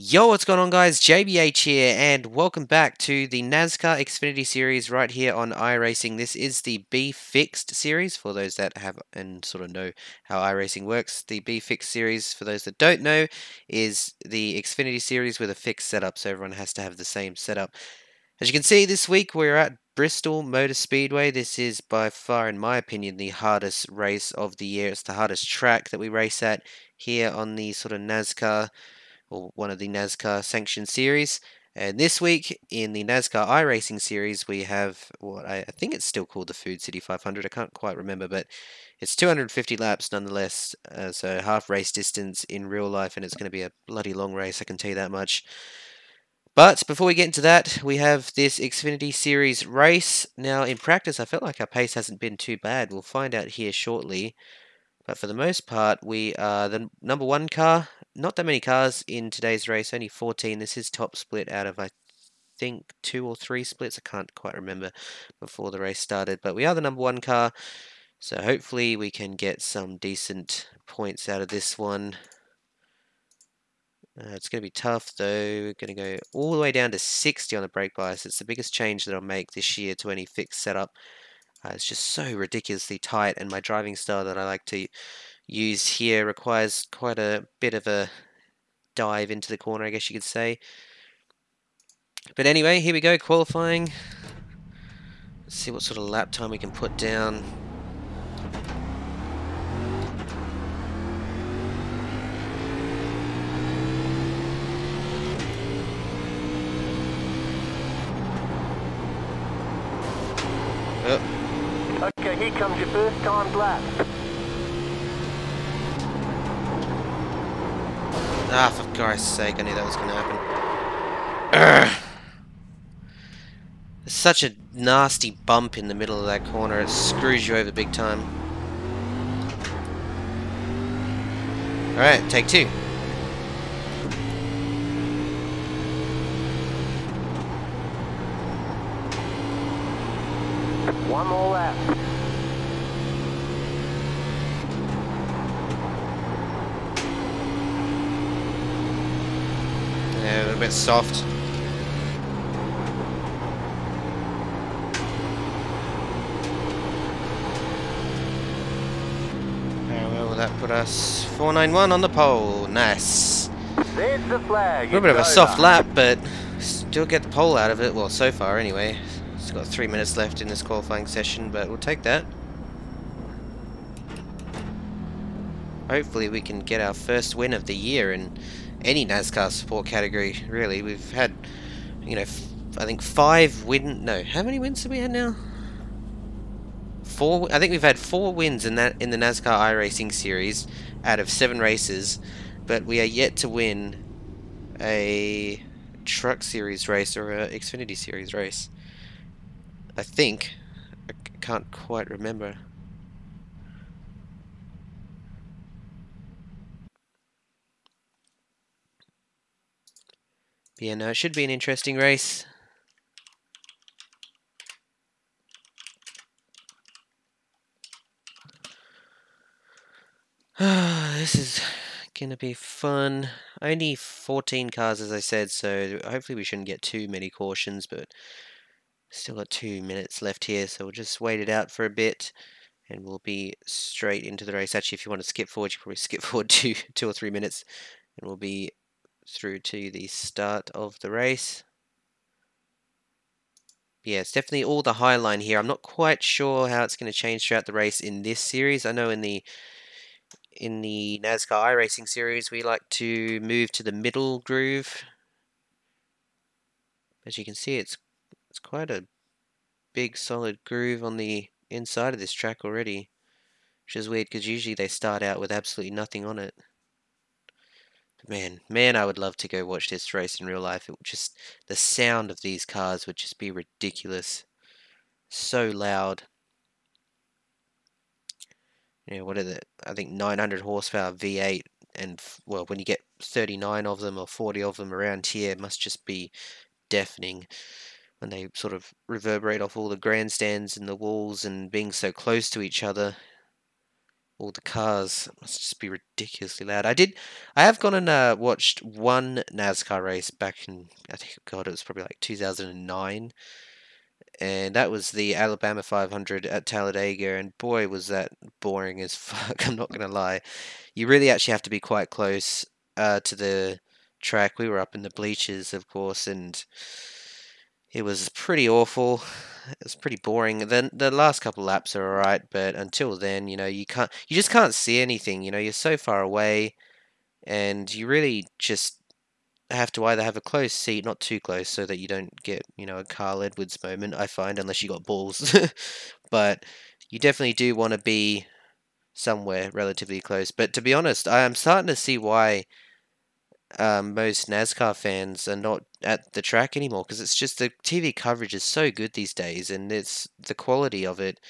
Yo, what's going on guys? JBH here and welcome back to the NASCAR Xfinity series right here on iRacing. This is the B Fixed series for those that have and sort of know how iRacing works. The B Fixed series, for those that don't know, is the Xfinity series with a fixed setup, so everyone has to have the same setup. As you can see, this week we're at Bristol Motor Speedway. This is by far, in my opinion, the hardest race of the year. It's the hardest track that we race at here on the sort of NASCAR or one of the NASCAR sanctioned series. And this week in the NASCAR iRacing series, we have what I, I, think it's still called the Food City 500. I can't quite remember, but it's 250 laps nonetheless. Uh, so half race distance in real life, and it's going to be a bloody long race. I can tell you that much. But before we get into that, we have this Xfinity Series race. Now, in practice, I felt like our pace hasn't been too bad. We'll find out here shortly. But for the most part, we are the number one car. Not that many cars in today's race, only 14. This is top split out of, I think, two or three splits. I can't quite remember before the race started. But we are the number one car. So hopefully we can get some decent points out of this one. Uh, it's going to be tough though. We're going to go all the way down to 60 on the brake bias. It's the biggest change that I'll make this year to any fixed setup. Uh, it's just so ridiculously tight and my driving style that I like to use here requires quite a bit of a dive into the corner I guess you could say. But anyway, here we go, qualifying. Let's see what sort of lap time we can put down. Oh. Okay, here comes your first time lap. Ah, for Christ's sake, I knew that was going to happen. Urgh. There's such a nasty bump in the middle of that corner, it screws you over big time. Alright, take two. One more lap. A bit soft. Where will that put us? 491 on the pole. Nice. There's the flag. A little bit of a soft lap, but still get the pole out of it. Well, so far anyway. It's got three minutes left in this qualifying session, but we'll take that. Hopefully we can get our first win of the year in any NASCAR support category, really. We've had, you know, I think five win... No, how many wins have we had now? Four... I think we've had four wins in that in the NASCAR iRacing series out of seven races, but we are yet to win a Truck Series race or a Xfinity Series race. I think. I can't quite remember. Yeah, no, it should be an interesting race. this is gonna be fun. Only 14 cars, as I said, so hopefully we shouldn't get too many cautions, but Still got two minutes left here, so we'll just wait it out for a bit and we'll be straight into the race. Actually, if you want to skip forward, you probably skip forward two, two or three minutes and we'll be through to the start of the race. Yeah, it's definitely all the high line here. I'm not quite sure how it's going to change throughout the race in this series. I know in the in the NASCAR iRacing series, we like to move to the middle groove. As you can see, it's it's quite a big solid groove on the inside of this track already. Which is weird because usually they start out with absolutely nothing on it. Man, man, I would love to go watch this race in real life. It would just, the sound of these cars would just be ridiculous. So loud. Yeah, what are it? I think 900 horsepower V8 and well when you get 39 of them or 40 of them around here it must just be deafening when they sort of reverberate off all the grandstands and the walls and being so close to each other. All the cars must just be ridiculously loud. I did, I have gone and uh, watched one NASCAR race back in, I think, God, it was probably like 2009, and that was the Alabama 500 at Talladega, and boy, was that boring as fuck. I'm not gonna lie. You really actually have to be quite close uh, to the track. We were up in the bleachers, of course, and it was pretty awful. It was pretty boring. Then the last couple laps are alright, but until then, you know, you can't, you just can't see anything. You know, you're so far away, and you really just have to either have a close seat, not too close, so that you don't get, you know, a Carl Edwards moment. I find, unless you got balls, but you definitely do want to be somewhere relatively close. But to be honest, I am starting to see why um, most NASCAR fans are not at the track anymore because it's just the TV coverage is so good these days, and it's the quality of it.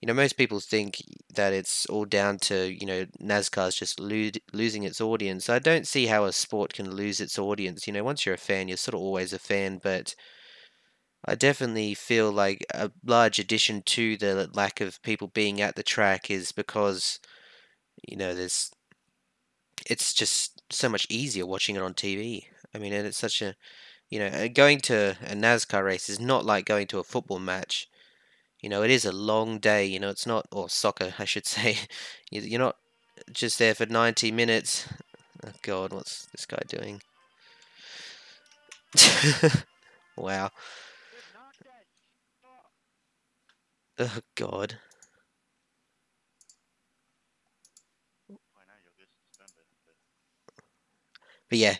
You know, most people think that it's all down to you know NASCAR's just lo- losing its audience. I don't see how a sport can lose its audience. You know, once you're a fan, you're sort of always a fan, but. I definitely feel like a large addition to the lack of people being at the track is because, you know, there's it's just so much easier watching it on TV. I mean, it's such a, you know, going to a NASCAR race is not like going to a football match. You know, it is a long day. You know, it's not, or soccer, I should say. You're not just there for 90 minutes. Oh, God, what's this guy doing? wow. Oh, God. But yeah,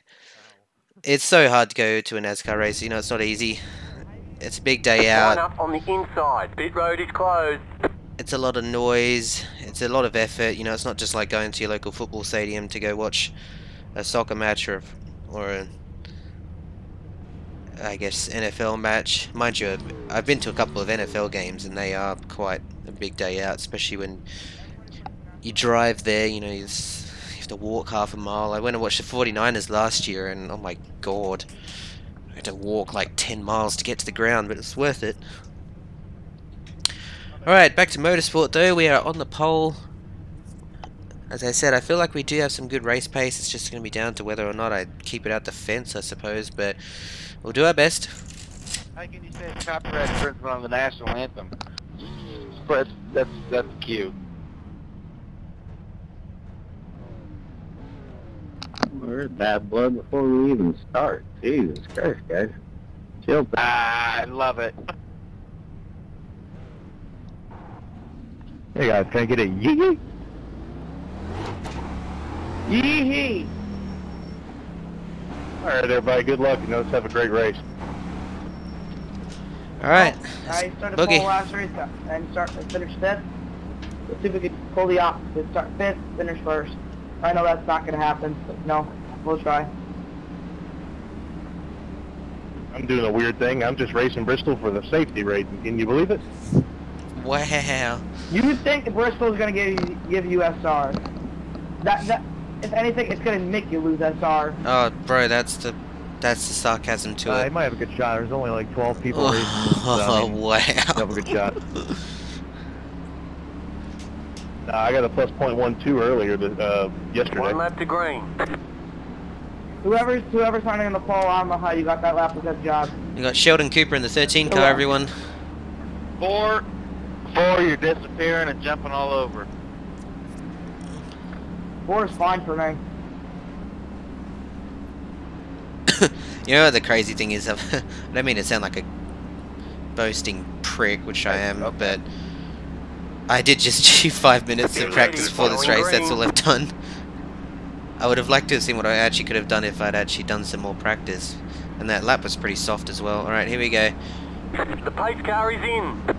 it's so hard to go to a NASCAR race. You know, it's not easy. It's a big day Line out. up on the inside. Pit road is closed. It's a lot of noise. It's a lot of effort. You know, it's not just like going to your local football stadium to go watch a soccer match or or a, I guess NFL match. Mind you, I've been to a couple of NFL games and they are quite a big day out, especially when you drive there. You know, you s- you have to walk half a mile. I went and watched the 49ers last year, and oh my god, I had to walk like 10 miles to get to the ground, but it's worth it. Alright, back to motorsport though. We are on the pole. As I said, I feel like we do have some good race pace. It's just going to be down to whether or not I keep it out the fence, I suppose. But we'll do our best. How can you say copyright infringement on the national anthem? But that's that's cute. We're bad blood before we even start. Jesus Christ, guys. Chill. Ah, I love it. Hey guys, can I get a yee Yee All right, everybody. Good luck, and let's have a great race. Alright. I started Boogie. pole last race and start and finish fifth. Let's see if we can pull the opposite. Start fifth, finish first. I know that's not gonna happen, but no, we'll try. I'm doing a weird thing. I'm just racing Bristol for the safety rating. Can you believe it? Wow. You would think Bristol's gonna give you, give you SR. That that if anything, it's gonna make you lose SR. Oh, bro, that's the that's the sarcasm to Uh, it. he might have a good shot. There's only like 12 people racing. so, I Oh, mean, wow. have a good shot. Nah, I got a plus point one two earlier th- uh, yesterday. One lap to green. Whoever's whoever's running in the pole, I don't know how you got that lap with that job. You got Sheldon Cooper in the 13 car, everyone. Four, four, you're disappearing and jumping all over. Four is fine for me. You know what the crazy thing is? I don't mean to sound like a boasting prick, which I am, but I did just achieve five minutes of practice before this race. That's all I've done. I would have liked to have seen what I actually could have done if I'd actually done some more practice. And that lap was pretty soft as well. Alright, here we go. The pace car is in.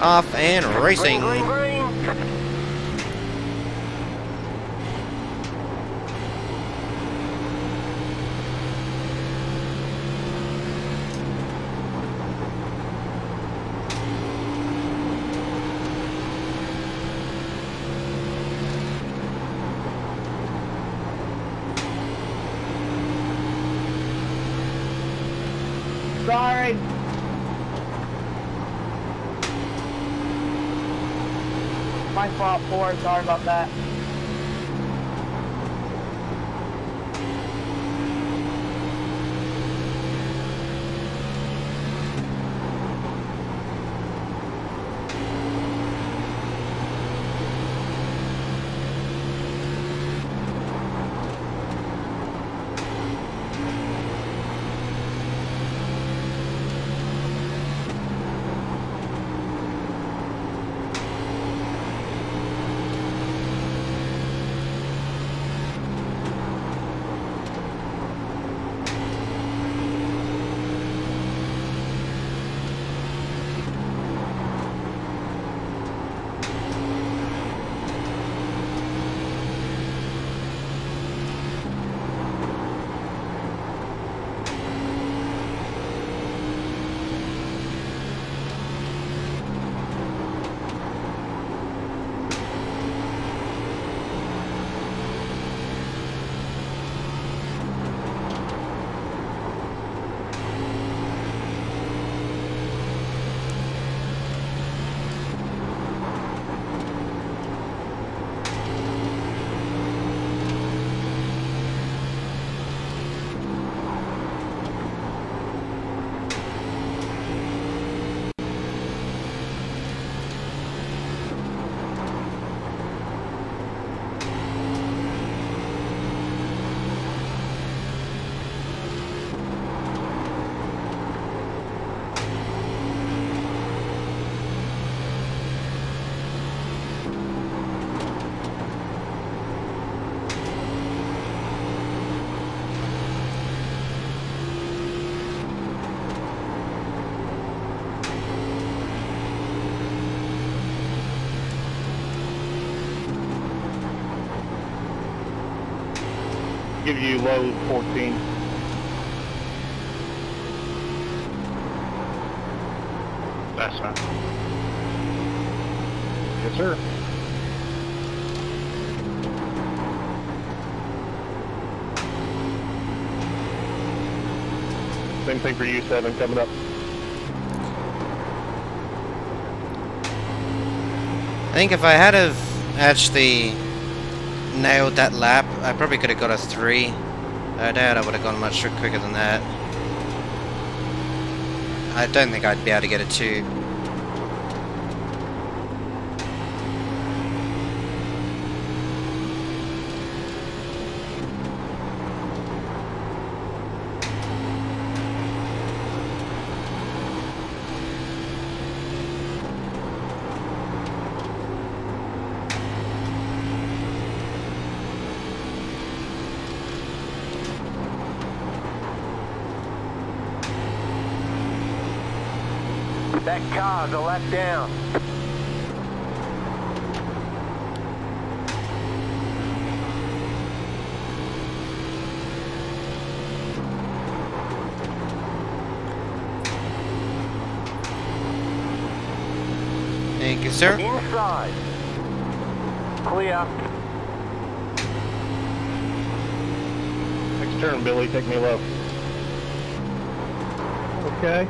Off and racing. Green, green, green. Sorry. My four. Sorry about that. Give you low 14. That's fine. Yes, sir. Same thing for you, seven coming up. I think if I had have actually nailed that lap, I probably could have got a 3. Uh, I doubt I would have gone much quicker than that. I don't think I'd be able to get a 2. That car's a lap down. Thank you, sir. Inside. Clear. Next turn, Billy, take me low. Okay.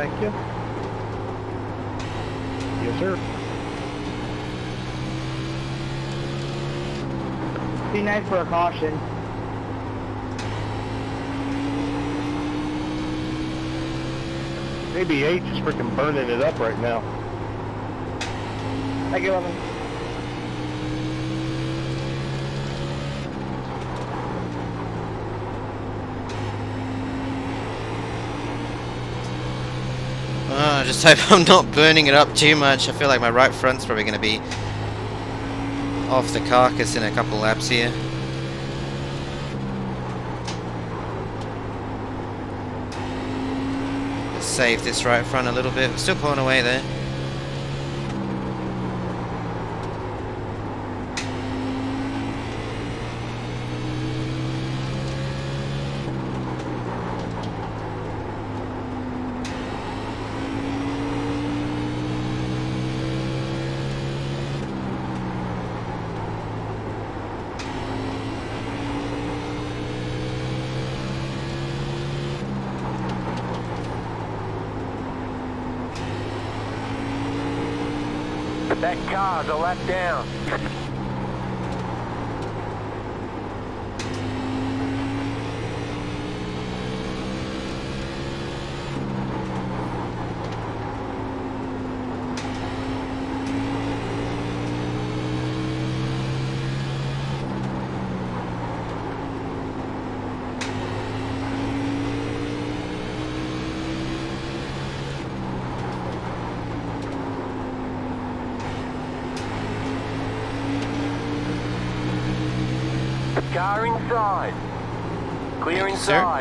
Thank you. Yes, sir. Be nice for a caution. JBH is freaking burning it up right now. Thank you, 11. Just hope I'm not burning it up too much. I feel like my right front's probably going to be off the carcass in a couple laps here. Save this right front a little bit. Still pulling away there.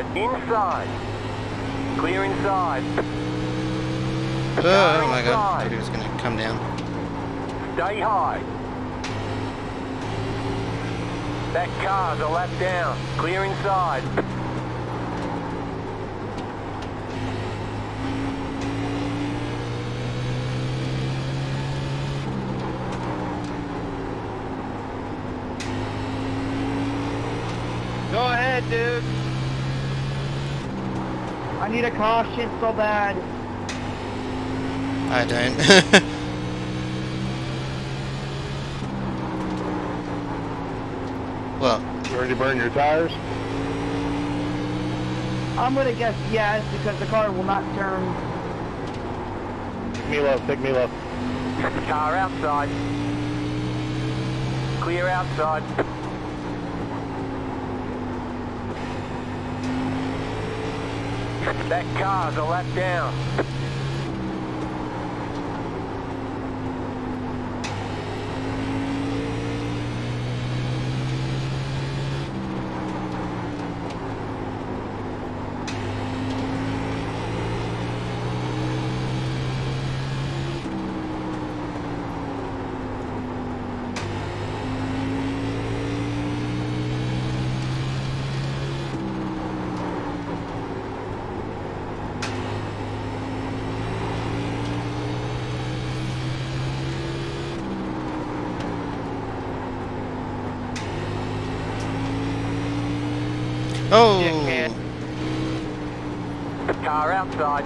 Inside. Inside. Clear inside. Oh my god, thought he was gonna come down. Stay high. That car's a lap down. Clear inside. Go ahead, dude. I need a caution so bad. I don't. well, You ready to burn your tires? I'm gonna guess yes because the car will not turn. Take me low, take me low. Car outside. Clear outside. That car's a lap down. Oh, Dickhead. Car outside.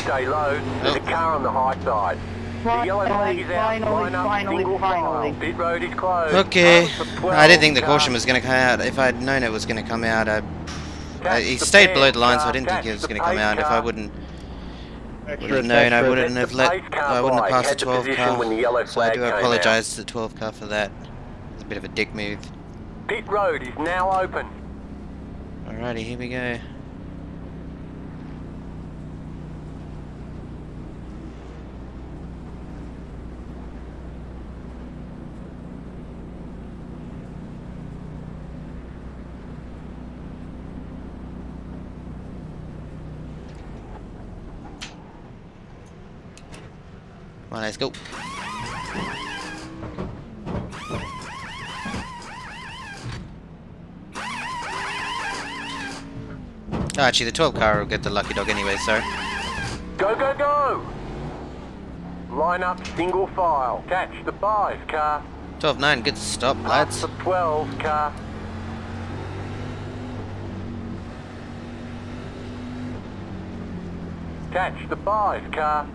Stay low. There's a car on the high side. The yellow flag Finally, is out. finally, up, finally, finally. file. Pit road is closed. okay. Cars for 12, I didn't think the car. caution was gonna come out. If I'd known it was gonna come out, I. Catch uh, he stayed below the line, so I didn't think catch he was gonna come out. If I wouldn't Extra, would have known, I wouldn't have let. I wouldn't have passed the 12 car. when the So I do apologise to the 12 car for that. It's a bit of a dick move. Pit road is now open. Alrighty, here we go. On, let's go. Oh, actually, the 12 car will get the lucky dog anyway, so. Go, go, go! Line up single file. Catch the 5 car. 12 9, good stop, Up lads. the 12 car. Catch the 5 car.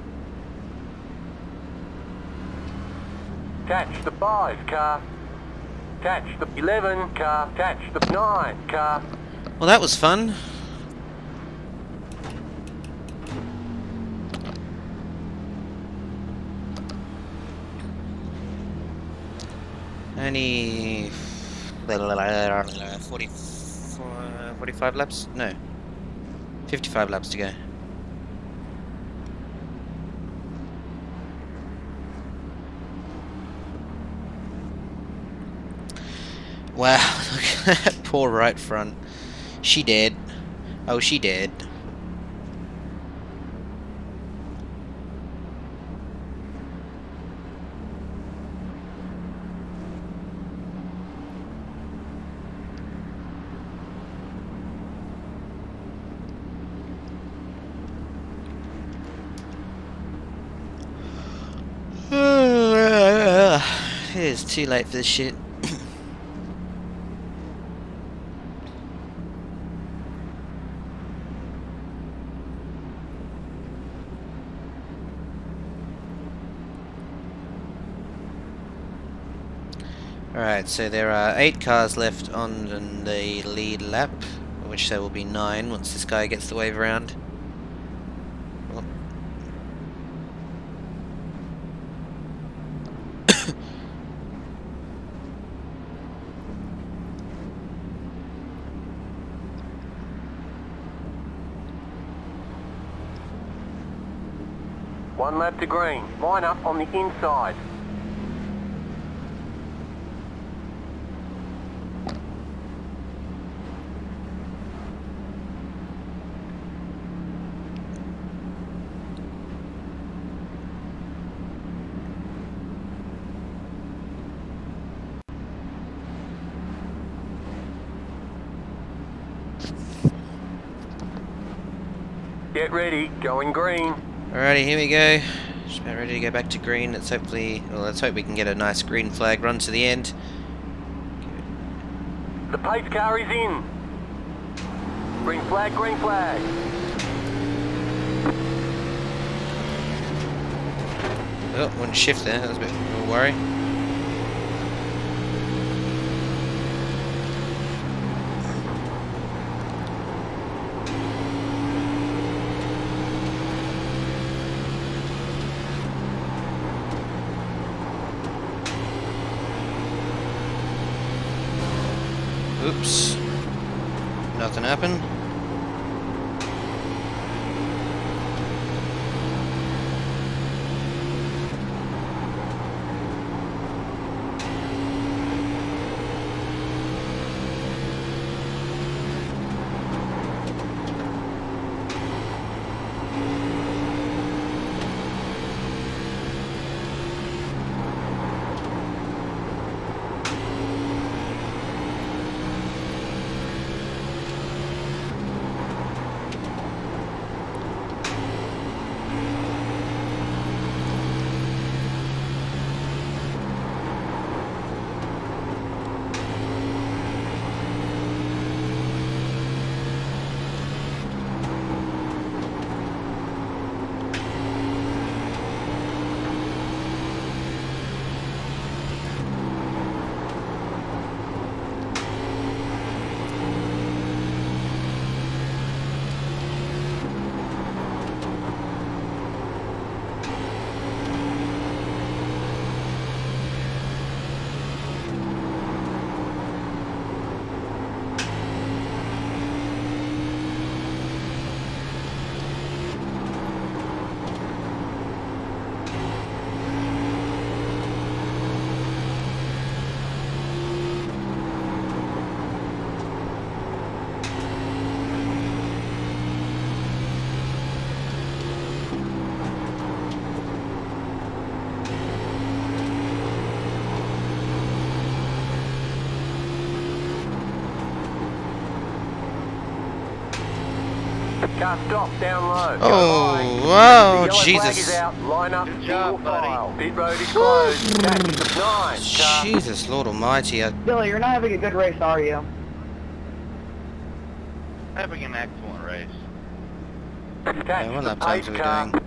Catch the 5 car. Catch the 11 car. Catch the 9 car. Well, that was fun. Only 40, 45 laps? No. 55 laps to go. Wow, look at poor right front. She dead. Oh, she dead. it's too late for this shit. Alright, so there are 8 cars left on the lead lap, which there will be 9 once this guy gets the wave around. One lap to green. Line up on the inside. Get ready, going green. Alrighty, here we go. Just about ready to go back to green. Let's hopefully, well, let's hope we can get a nice green flag run to the end. The pace car is in. Green flag, green flag. Oh, one shift there. That was a bit of a worry. Car stop down low. Oh, Go wow, The Jesus. out. Line up, Good job, buddy. Pit road is closed. Catch nine. Car. Jesus, Lord Almighty. I, Billy, you're not having a good race, are you? Having an excellent race. Catch yeah, what the lap times are we car. doing?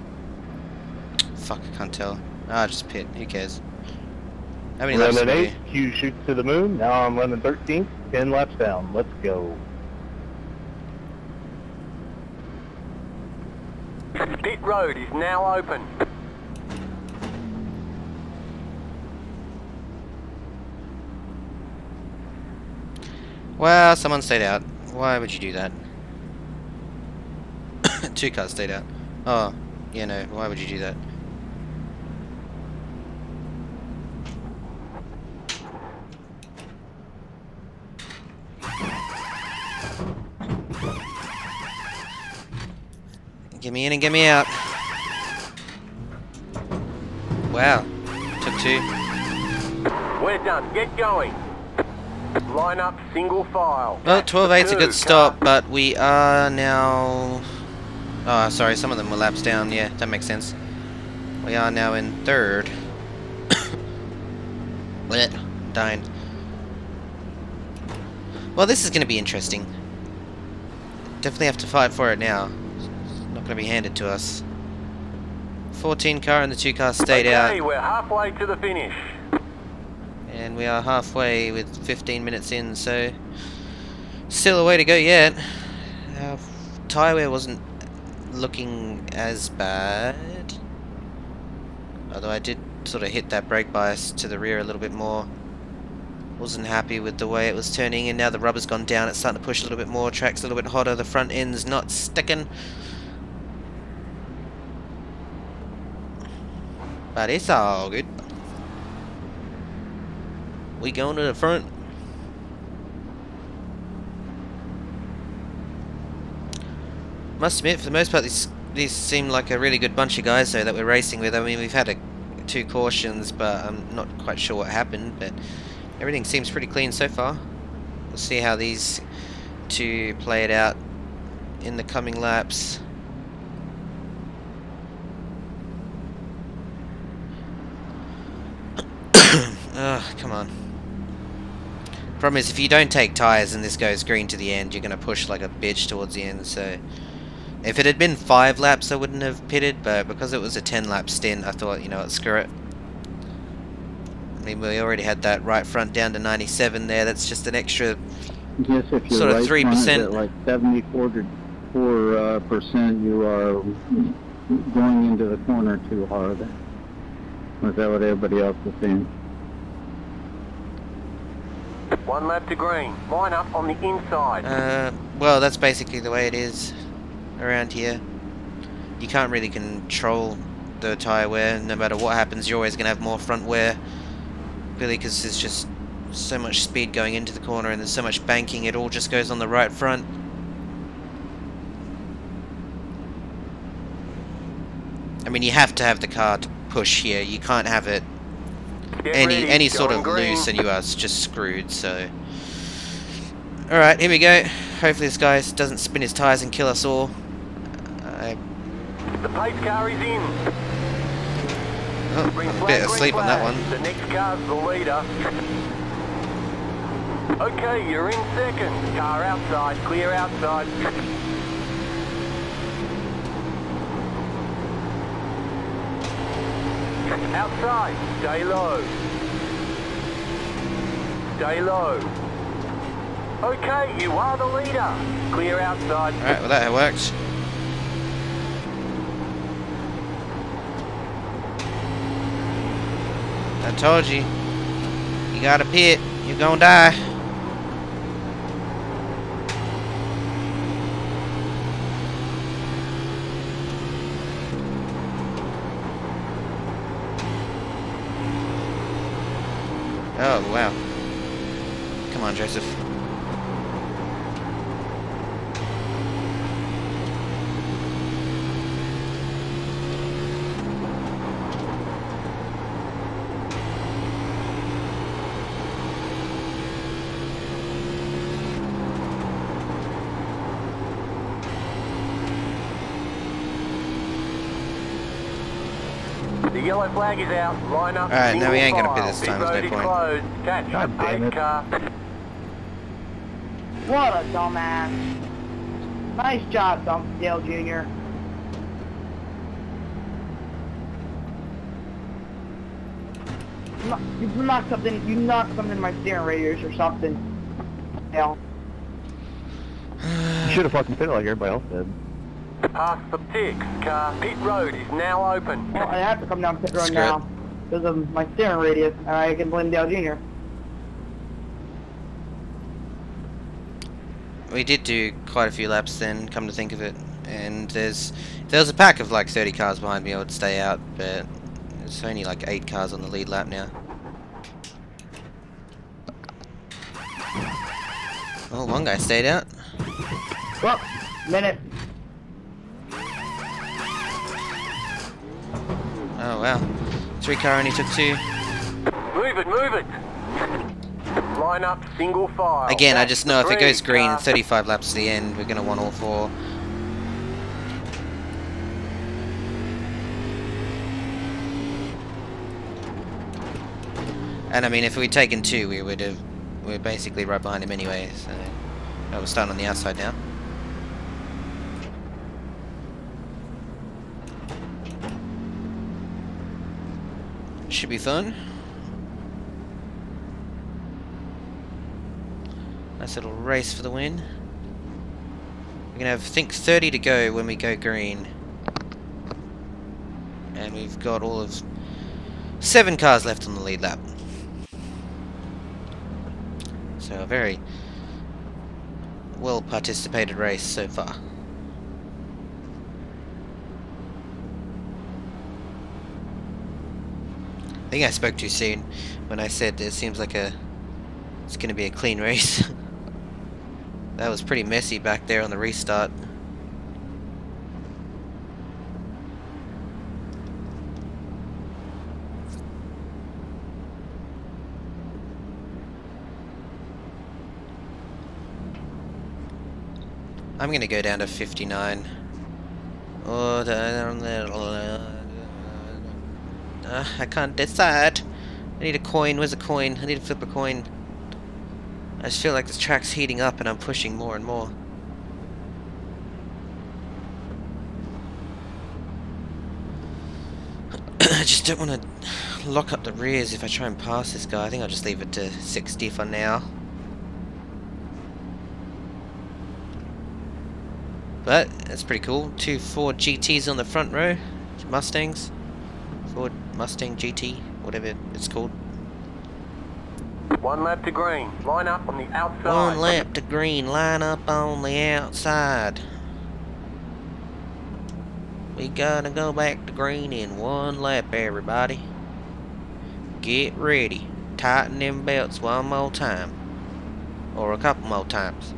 Fuck, I can't tell. Ah, just pit. Who cares? How many Running laps are we? eight, Q shoots to the moon. Now I'm running 13th, 10 laps down. Let's go. Pit road is now open. Well, someone stayed out. Why would you do that? Two cars stayed out. Oh, yeah, no. Why would you do that? Get me in and get me out. Wow. Took two. We're done. Get going. Line up, single file. Well, 12 8's a good stop, but we are now. Oh, sorry, some of them were laps down. Yeah, that makes sense. We are now in third. Blech, dying. Well, this is going to be interesting. Definitely have to fight for it now. Not going to be handed to us. 14 car and the two cars stayed okay, out. we're halfway to the finish. And we are halfway with 15 minutes in, so still a way to go yet. Our tyre wear wasn't looking as bad. Although I did sort of hit that brake bias to the rear a little bit more. Wasn't happy with the way it was turning and now the rubber's gone down, it's starting to push a little bit more, track's a little bit hotter, the front end's not sticking. But it's all good. We going to the front. Must admit, for the most part, these these seem like a really good bunch of guys though that we're racing with. I mean, we've had a, two cautions, but I'm not quite sure what happened. But everything seems pretty clean so far. We'll see how these two play it out in the coming laps. Ugh, come on. Problem is, if you don't take tyres and this goes green to the end, you're going to push like a bitch towards the end, so... If it had been 5 laps, I wouldn't have pitted, but because it was a 10 lap stint, I thought, you know what, screw it. I mean, we already had that right front down to 97 there, that's just an extra... Yes, if your Sort of right 3%. at like 74 to 4 uh, percent, you are going into the corner too hard. Was that what everybody else was saying? One lap to green. Line up on the inside. Uh, well, that's basically the way it is around here. You can't really control the tyre wear. No matter what happens, you're always going to have more front wear. Really, because there's just so much speed going into the corner and there's so much banking, it all just goes on the right front. I mean, you have to have the car to push here. You can't have it Get any ready, any sort of green. loose and you are just screwed so alright here we go hopefully this guy doesn't spin his tires and kill us all I The pace car is in. oh, Green a bit asleep on that one The next car's the leader. Okay, you're in second. Car outside, clear outside. Outside, stay low. Stay low. Okay, you are the leader. Clear outside. alright well that worked I told you you got a pit you're gonna die Oh, wow. Come on, Joseph. The yellow flag is out. Line up. Alright, no, we ain't gonna pit file. this time, Pit there's road no point. closed. Catch God damn it. car. What a dumbass. Nice job, Dumpdale Jr. You knocked something, you knocked something in my steering radius or something. Hell. You should have fucking pitted like everybody else did. Past the pit car. Pit road is now open. Well, I have to come down pit road Screw now because of my steering radius, and I can blame Dale Jr. We did do quite a few laps then, come to think of it. And there's if there was a pack of like 30 cars behind me, I would stay out, but there's only like 8 cars on the lead lap now. Oh, one guy stayed out. Well, minute. Oh wow. Three car only took two. Move it, move it. Line up, single file. Again, I just know if it goes green, car. 35 laps to the end, we're gonna want all four. And I mean, if we'd taken two, we would have. We're basically right behind him anyway, so. Oh, we're starting on the outside now. should be fun. Nice little race for the win. We're gonna have, I think, 30 to go when we go green. And we've got all of seven cars left on the lead lap. So a very well participated race so far. I think I spoke too soon when I said it seems like a it's going to be a clean race. that was pretty messy back there on the restart. I'm gonna go down to 59. Oh, uh, I can't decide. I need a coin. Where's a coin? I need to flip a coin. I just feel like this track's heating up and I'm pushing more and more. I just don't want to lock up the rears if I try and pass this guy. I think I'll just leave it to 60 for now. But, that's pretty cool. Two Ford GTs on the front row. Mustangs. Mustang GT, whatever it's called. One lap to green. Line up on the outside. One lap to green. Line up on the outside. We gotta go back to green in one lap, everybody. Get ready. Tighten them belts one more time. Or a couple more times.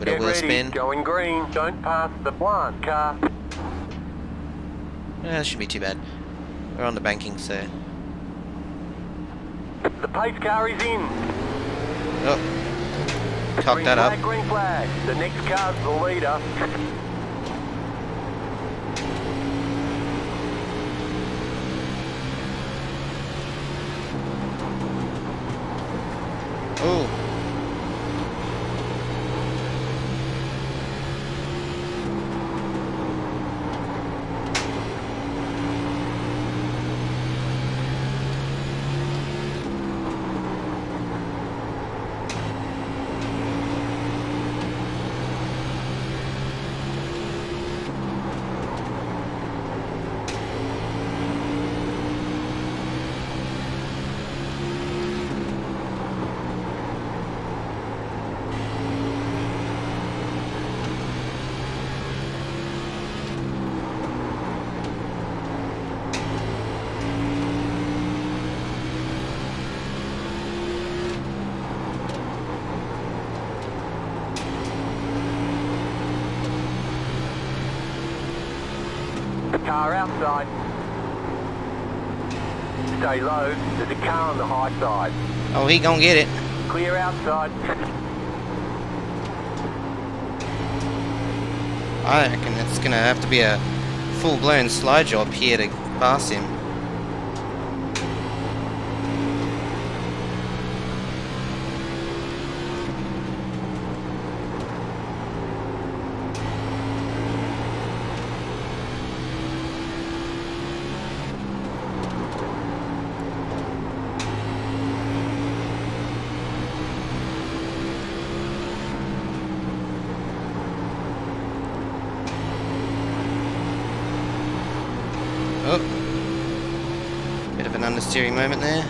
Bit Get of wheel ready. spin. Going green. Don't pass the blind car. Yeah, that shouldn't be too bad. We're on the banking, so... The pace car is in. Oh. Cock that up. green flag. The next car's the leader. Oh. The car outside. Stay low. There's a car on the high side. Oh, he gonna get it. Clear outside. I reckon it's gonna have to be a full-blown slide job here to pass him. Oh. Bit of an understeering moment there.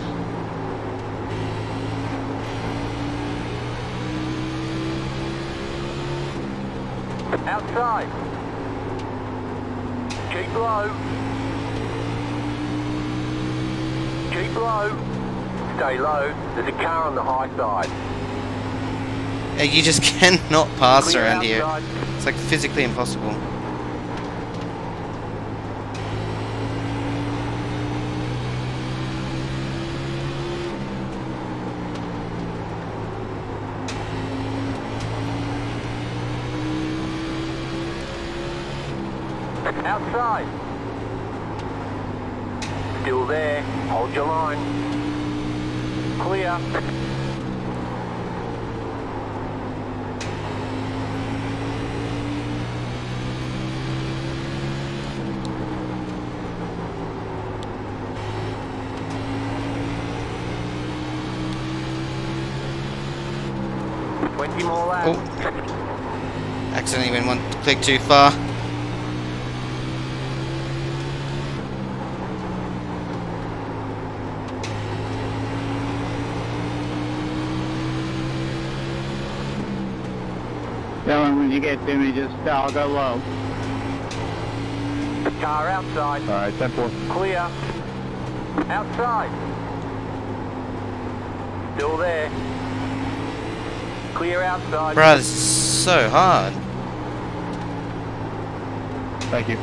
Outside. Keep low. Keep low. Stay low. There's a car on the high side. Yeah, you just cannot pass Clear around here. It's like physically impossible. Outside. Still there. Hold your line. Clear. Twenty more laps. Oh. Accidentally went one click too far. Tell him when you to me, just I'll go low. Car outside. All right, 10-4. Clear. Outside. Still there. Clear outside. Bruh, this is so hard. Thank you.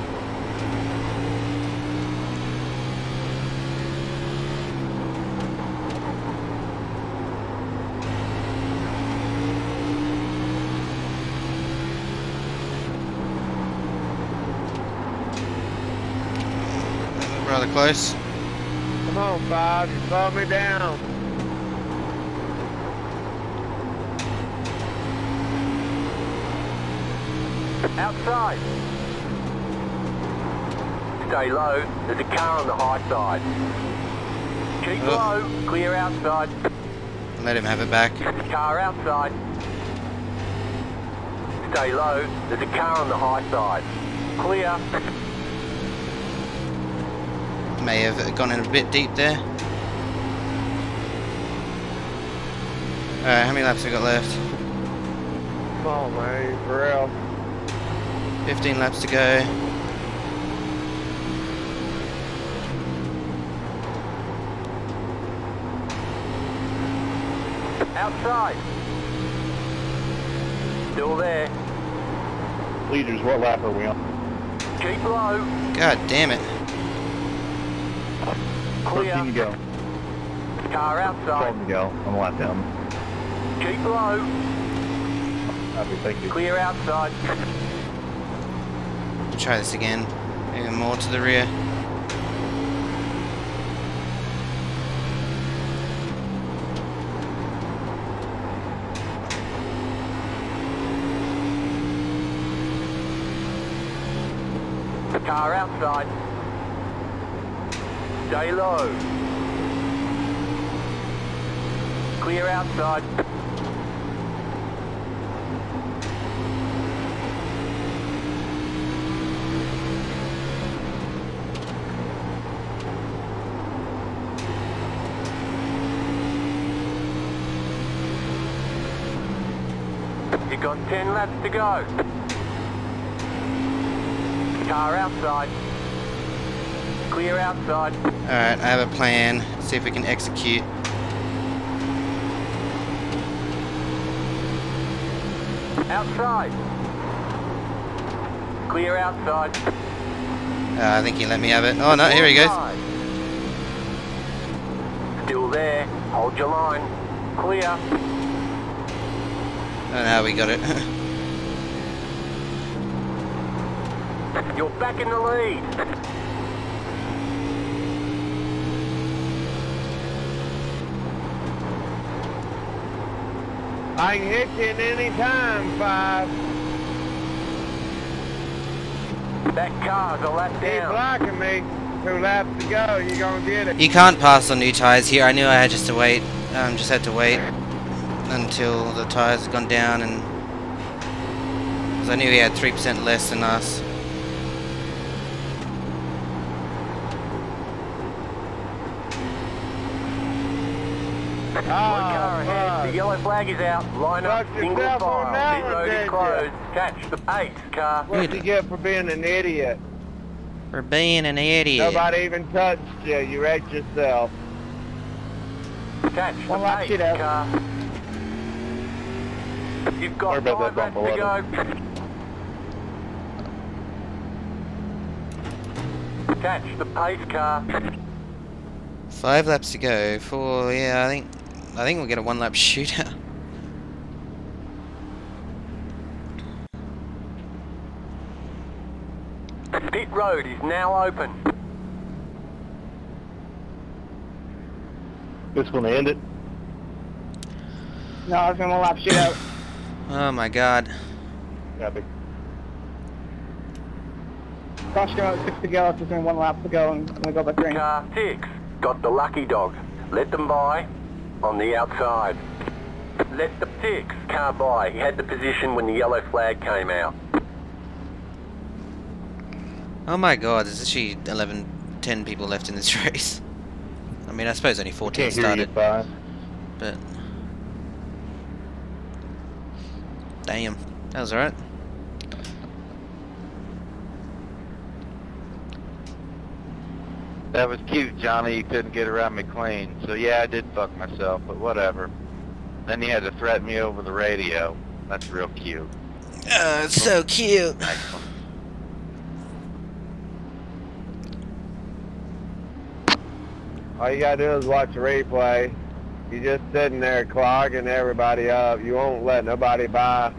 Close. Come on, Bob. You slow me down. Outside. Stay low. There's a car on the high side. Keep Oh. low. Clear outside. Let him have it back. Car outside. Stay low. There's a car on the high side. Clear. May have gone in a bit deep there. Alright, how many laps we got left? Come on, man. For real. 15 laps to go. Outside. Still there. Leaders, what lap are we on? Keep low. God damn it. 14 to Clear. go. Car outside. 12 to go. I'm a lap down. Keep low. Happy, thank you. Clear outside. Try this again. Even more to the rear. Car outside. Stay low. Clear outside. You got 10 laps to go. Car outside. Clear outside. Alright, I have a plan. See if we can execute. Outside. Clear outside. Uh, I think he let me have it. Oh no, here he goes. Still there. Hold your line. Clear. Oh, now we got it. You're back in the lead. I can hit you at any time, Five. That car's a lap Keep down. blocking me. Two laps to go. You're going to get it. you can't pass on new tires here. I knew I had just to wait. Um, just had to wait until the tires had gone down and... Because I knew he had 3% less than us. One car ahead. The yellow flag is out. Line up. Fuck Single file. that Pit one, road did is ya? closed. Catch the eighth car. What you get for being an idiot? For being an idiot. Nobody even touched you. You wrecked yourself. Catch the One lap, eighth shit out. car. You've got Sorry about five laps to bump go. Catch the pace car. Five laps to go. Four, yeah, I think... I think we'll get a one-lap shootout. Pit road is now open. This going to end it? No, I was gonna lap shit out. Oh my god. Happy. Caution out, six to go. It's just one lap to go, and I'm gonna go by three. Car six. Got the lucky dog. Let them by on the outside. Let the six car by. He had the position when the yellow flag came out. Oh my god, there's actually 11, 10 people left in this race. I mean, I suppose only 14 Can't hear you, started, but... Damn. That was alright. That was cute, Johnny. You couldn't get around me clean. So yeah, I did fuck myself, but whatever. Then you had to threaten me over the radio. That's real cute. Oh, it's so cute. Excellent. All you gotta do is watch the replay. You just sitting there clogging everybody up. You won't let nobody by.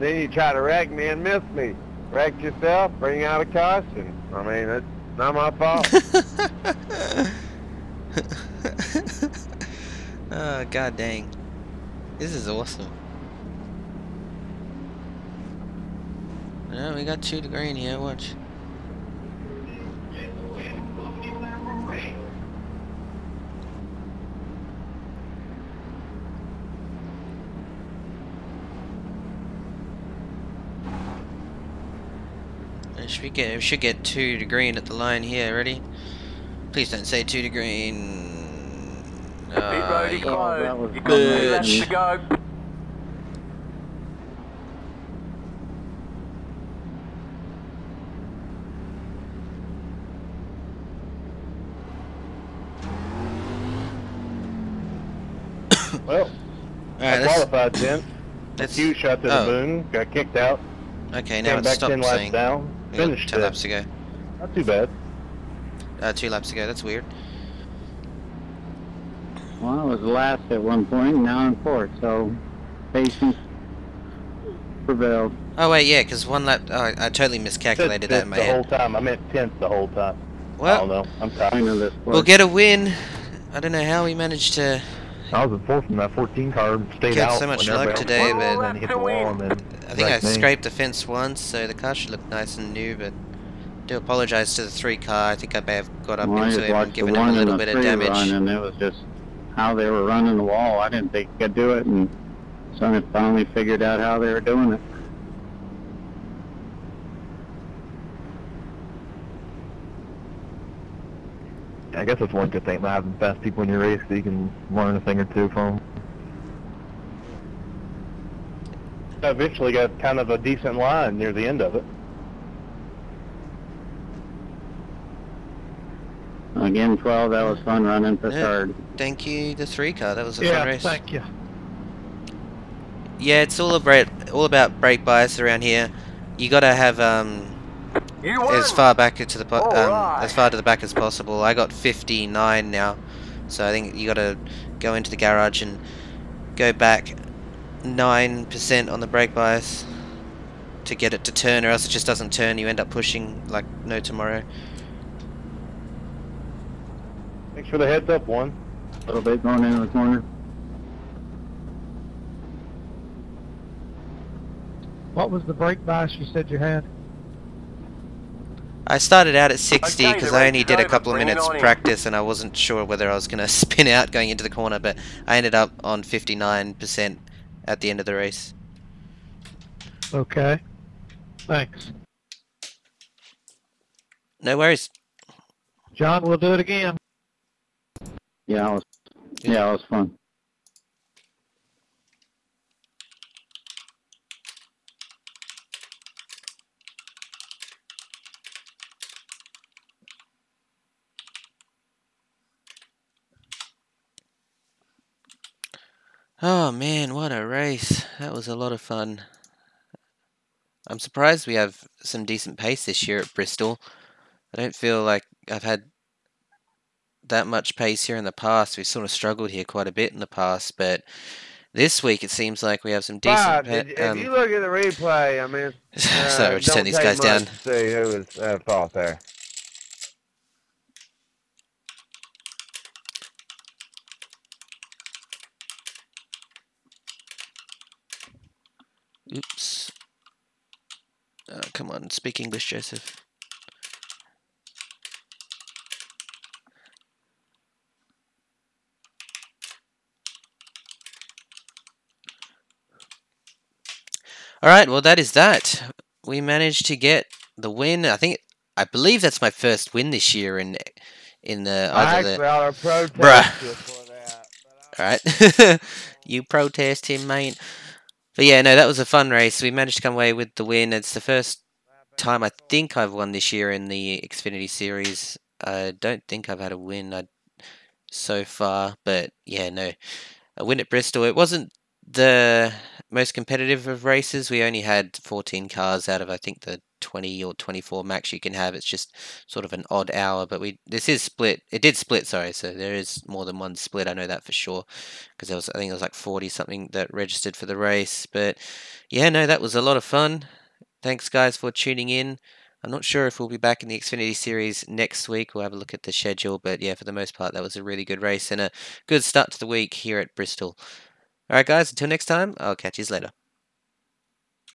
Then you try to wreck me and miss me. Wreck yourself, bring out a caution. I mean, it's not my fault. oh, god dang. This is awesome. Yeah, we got two to green here, watch. Uh, Should we get we should get two to green at the line here, ready? Please don't say two to green. Pit road is Uh, Oh, that was closed. You've got two good. laps to go. Well, Alright, I qualified then. let's Few shot to the oh. moon, got kicked out, Okay, now came it's back stopped 10 laps saying down, we got finished ten it. laps ago. Not too bad. Uh, two laps ago, that's weird. Well, I was last at one point, now I'm fourth, so patience prevailed. Oh wait, yeah, because one lap, oh, I totally miscalculated that in fifth my the head. whole time. I meant tenth the whole time. I Well, don't know. I'm Point tired. of this we'll get a win. I don't know how we managed to I was in fourth in that 14 car, stayed Get out. so much luck today, but- and then hit the wall, and then I think I wrecked me. scraped the fence once, so the car should look nice and new, but do apologise to the three car. I think I may have got up Well, into just him and given him a one and little the bit of three damage. run, and it was just how they were running the wall. I didn't think they could do it, and so I finally figured out how they were doing it. I guess that's one good thing about having fast people in your race, so you can learn a thing or two from them. I eventually got kind of a decent line near the end of it. Again, 12, that was fun running for Yeah. third. Thank you, the three car. That was a fun race. Thank you. Yeah, it's all about all about brake bias around here. You gotta have um as far back to the po- um, Alright. as far to the back as possible. I got 59 now, so I think you gotta go into the garage and go back nine percent on the brake bias to get it to turn, or else it just doesn't turn. You end up pushing like no tomorrow. Thanks for the heads up, one. A little bit going into the corner. What was the brake bias you said you had? I started out at 60 because the I only did a couple of minutes practice and I wasn't sure whether I was going to spin out going into the corner, but I ended up on 59% at the end of the race. Okay. Thanks. No worries. John, we'll do it again. Yeah, it was, yeah, it was fun. Oh man, what a race. That was a lot of fun. I'm surprised we have some decent pace this year at Bristol. I don't feel like I've had that much pace here in the past. We've sort of struggled here quite a bit in the past, but this week it seems like we have some decent. Bob, pa- if um, you look at the replay, I mean, uh, Sorry, we'll just turn don't these guys down. See who was at fault there. Oops. Oh, come on, speak English, Joseph. All right, well that is that. We managed to get the win. I think I believe that's my first win this year in in the I the actually ought to protest Bruh. that. All right. you protest him, mate. But yeah, no, that was a fun race. We managed to come away with the win. It's the first time I think I've won this year in the Xfinity Series. I don't think I've had a win I, so far, but yeah, no, a win at Bristol. It wasn't the most competitive of races. We only had 14 cars out of I think the 20 or 24 max you can have. It's just sort of an odd hour, but we this is split. It did split, sorry. So there is more than one split. I know that for sure because there was I think it was like 40 something that registered for the race. But yeah, no, that was a lot of fun. Thanks guys for tuning in. I'm not sure if we'll be back in the Xfinity Series next week. We'll have a look at the schedule, but yeah, for the most part, that was a really good race and a good start to the week here at Bristol. All right, guys, until next time, I'll catch you later.